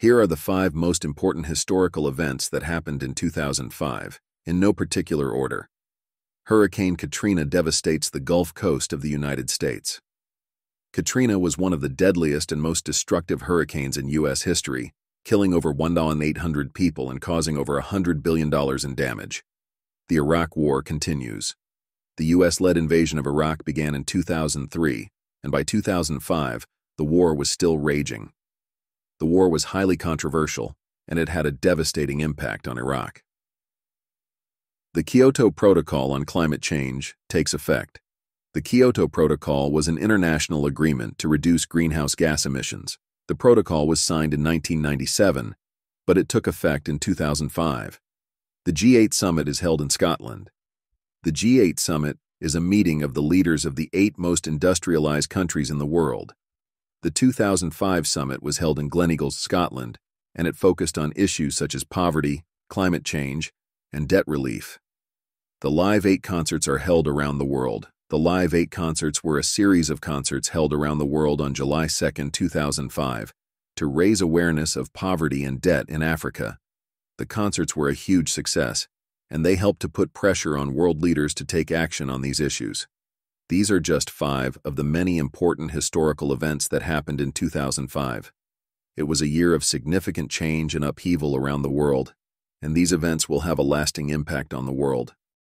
Here are the five most important historical events that happened in 2005, in no particular order. Hurricane Katrina devastates the Gulf Coast of the United States. Katrina was one of the deadliest and most destructive hurricanes in U.S. history, killing over 1,800 people and causing over $100 billion in damage. The Iraq War continues. The U.S.-led invasion of Iraq began in 2003, and by 2005, the war was still raging. The war was highly controversial, and it had a devastating impact on Iraq. The Kyoto Protocol on Climate Change takes effect. The Kyoto Protocol was an international agreement to reduce greenhouse gas emissions. The protocol was signed in 1997, but it took effect in 2005. The G8 summit is held in Scotland. The G8 summit is a meeting of the leaders of the eight most industrialized countries in the world. The 2005 summit was held in Gleneagles, Scotland, and it focused on issues such as poverty, climate change, and debt relief. The Live 8 concerts are held around the world. The Live 8 concerts were a series of concerts held around the world on July 2, 2005, to raise awareness of poverty and debt in Africa. The concerts were a huge success, and they helped to put pressure on world leaders to take action on these issues. These are just five of the many important historical events that happened in 2005. It was a year of significant change and upheaval around the world, and these events will have a lasting impact on the world.